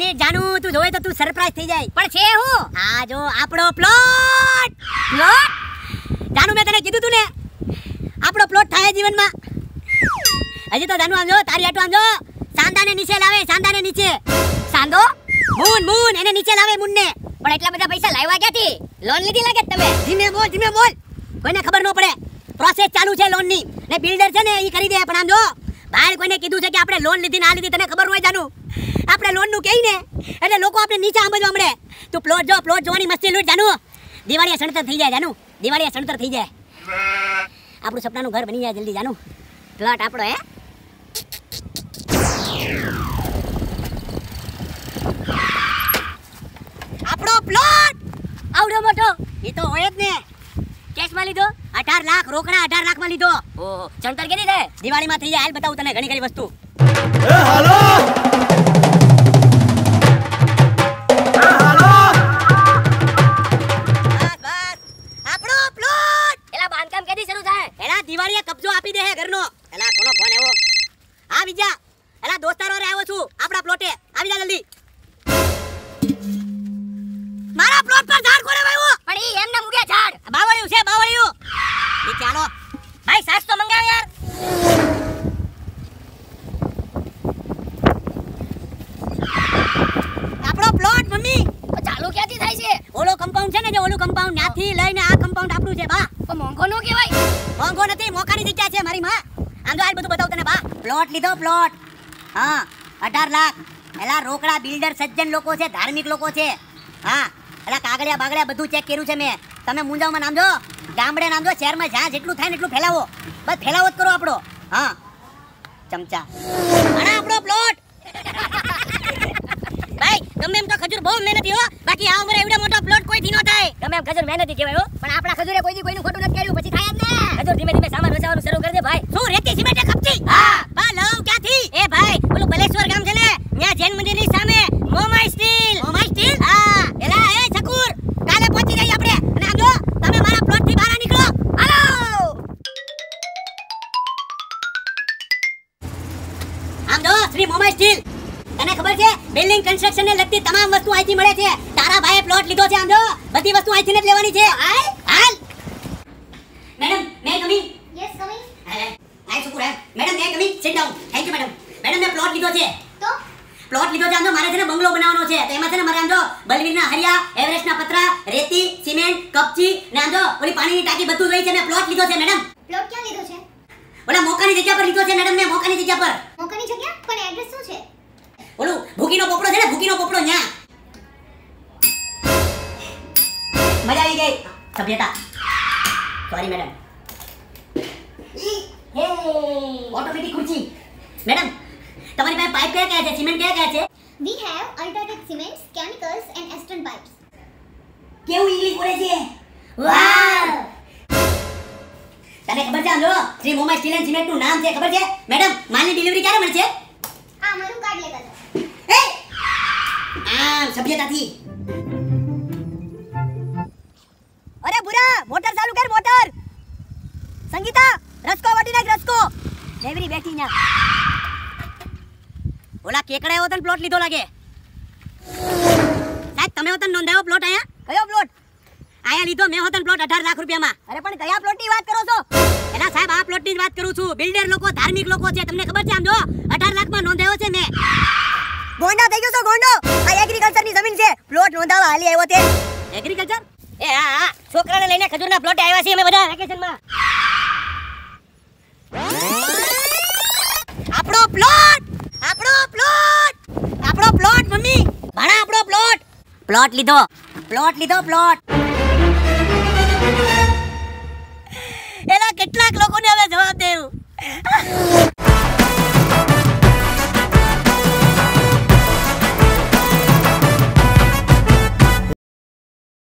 Minute Janu, તું જોવે તો તું સરપ્રાઈઝ થઈ જાય. પણ છે હું? આ જો, આપણો પ્લોટ પ્લોટ જાનુ, મેં તને કીધું તું ને, આપણો પ્લોટ થાય જીવનમાં. હજી તો જાનુ આમ જો, તારી આટો આમ જો. સાંદાને નીચે લાવે, સાંદાને નીચે. સાંધો મૂન મૂન, એને નીચે લાવે મૂનને. પણ એટલા બધા પૈસા લાવ્યા ક્યાંથી? લોન લીધી લાગે તમે ધીમે બોલ ધીમે બોલ. કોઈને ખબર ન પડે. પ્રોસેસ ચાલુ છે લોનની ને. બિલ્ડર છે ને એ કરી દે પણ આમ જો બહાર કોઈને કીધું છે કે આપણે લોન લીધી ના લીધી, તને ખબર હોય જાનું? આપણે લોનનું કહી ને એટલે લોકો આપણે નીચે આંબજવા મળે. તું પ્લોટ જો પ્લોટ જોવાની મસ્તી લૂટ જાનું. દિવાળીએ સણતર થઈ જાય જાનું. દિવાળીએ સણતર થઈ જાય. આપણું સપનાનું ઘર બની જાય જલ્દી જાનું. પ્લોટ આપણો હે? આપણો પ્લોટ આવડો મોટો. એ તો હોય જ ને. કેશમાં લીધો? અઢાર લાખ રોકડા અઢાર લાખમાં લીધો. ઓહો ચણતર કેટલી થાય? દિવાળીમાં થઈ જાય. હાલ બતાવું તને ઘણી ઘણી વસ્તુ. હાલો! હા જા. એલા દોસ્તારો રે આવ્યો છું. આપડા પ્લોટે આવી જા જલ્દી. મારા પ્લોટ પર ઝાડ કોને વાવ્યું પણ ઈ એમને મુગે ઝાડ. બાવળિયું છે બાવળિયું. ઈ ચાલો. ભાઈ સાસ તો મંગાવ યાર. આપણો પ્લોટ મમ્મી. ચાલુ ક્યાંથી થાય છે? ઓલો કમ્પાઉન્ડ છે ને જે ઓલું કમ્પાઉન્ડ ત્યાંથી લઈને આ કમ્પાઉન્ડ આપણું છે બા. પણ મોંઘો નો કહેવાય. મોંઘો નથી મોકાની જગ્યા છે મારી માં. આમ આ બધું બતાવું તને, બા. પ્લોટ લીધો પ્લોટ હા, અઢાર લાખ. એલા રોકડા બિલ્ડર સજ્જન લોકો છે, ધાર્મિક લોકો છે. હા, એલા કાગળિયા બાગળિયા બધું ચેક કર્યું છે મેં. તમે મુંજાવમાં નામજો. ગામડે નામજો, શહેરમાં જ્યાં જેટલું થાય ને એટલું ફેલાવો. બસ ફેલાવો જ કરો આપણો. હા. ચમચા. અને આપણો પ્લોટ ભાઈ તમે એમ તો ખજૂર બહુ મહેનતી હો. બાકી આ ઉંમરે એવડો મોટો પ્લોટ કોઈથી ન થાય. તમે એમ ખજૂર મહેનતી કહેવાય હો. પણ આપણા ખજૂરે કોઈ દી કોઈનું ખોટું નથી કર્યું. સ્ટીલ તને ખબર છે બિલ્ડિંગ કન્સ્ટ્રક્શન ને લગતી તમામ વસ્તુ અહીંથી મળે છે. તારા ભાઈએ પ્લોટ લીધો છે આમ જો. બધી વસ્તુ અહીંથી જ લેવાની છે. હાલ હાલ. Madam may coming yes coming hi Shukar હે madam may coming sit down thank you madam madam મેં પ્લોટ લીધો છે. તો? પ્લોટ લીધો છે આમ જો. મારે છે ને બંગલો બનાવવાનો છે. તો એમાં છે ને મારે આમ જો બલવીરના હરિયા એવરેસ્ટના પતરા રેતી સિમેન્ટ કપચી ને આમ જો ઓલી પાણીની ટાંકી બધું જોઈ છે મે પ્લોટ લીધો છે મેડમ. પ્લોટ ક્યાં લીધો છે? ઓલા મોકાની જગ્યા પર લીધો છે મેડમ મેં મોકાની જગ્યા પર મોકાની જગ્યા પણ એડ્રેસ શું છે ઓલું ભૂકીનો પોપડો છે ને ભૂકીનો પોપડો ન્યા. મજા આવી ગઈ. સભ્યતા. સોરી મેડમ ઓટોમેટિક ખુરશી. મેડમ તમારી પાસે પાઇપ કયા કયા છે? સિમેન્ટ કયા કયા છે? We have Ultratech cements chemicals and Aston pipes કેવું ઇંગ્લિશ બોલે છે? વાવ તને ખબર છે આમ જો શ્રી મોમા સ્ટીલ એન્ડ સિમેન્ટનું નામ છે ખબર છે? મેડમ માલની ડિલિવરી ક્યારે મળશે? આ મારું કાર્ડ લેતા સાહેબ, તમે હોતન નોંધાયો પ્લોટ આયા કયો પ્લોટ આયા લીધો મેં હોતન પ્લોટ 18 લાખ રૂપિયામાં. અરે પણ કયા પ્લોટની વાત કરો છો? એલા સાહેબ, આ પ્લોટની જ વાત કરું છું. બિલ્ડર લોકો, ધાર્મિક લોકો છે. તમને ખબર છે આમ જો 18 લાખમાં નોંધાયો છે મેં. ગોંડા થઈ ગયો છો ગોંડો? આ એગ્રીકલ્ચરની જમીન છે. પ્લોટ નોંધાવા હાલી આવ્યો તે. એગ્રીકલ્ચર એ હા હા છોકરાને લઈને ખજૂરના પ્લોટે આવ્યા છીએ અમે બધા વેકેશનમાં. આપણો પ્લોટ આપણો પ્લોટ આપણો પ્લોટ મમ્મી! ભાણા આપણો પ્લોટ પ્લોટ લીધો. પ્લોટ લીધો પ્લોટ એના કેટલાક લોકોને હવે જવાબ દેવું.